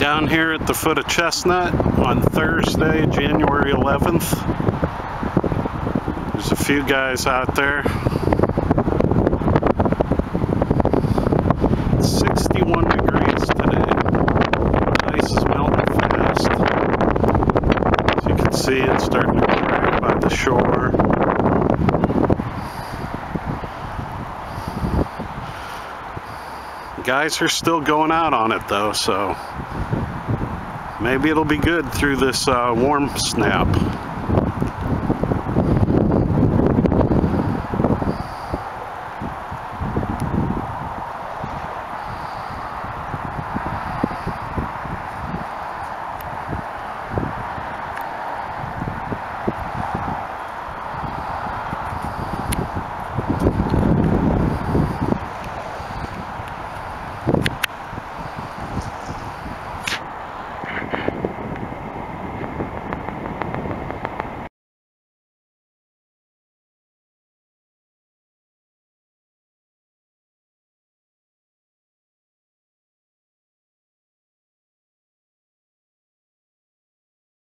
Down here at the foot of Chestnut on Thursday, January 11th. There's a few guys out there. 61 degrees today. The Ice is melting fast. As you can see, it's starting to crack by the shore. Guys are still going out on it though, so maybe it'll be good through this uh, warm snap.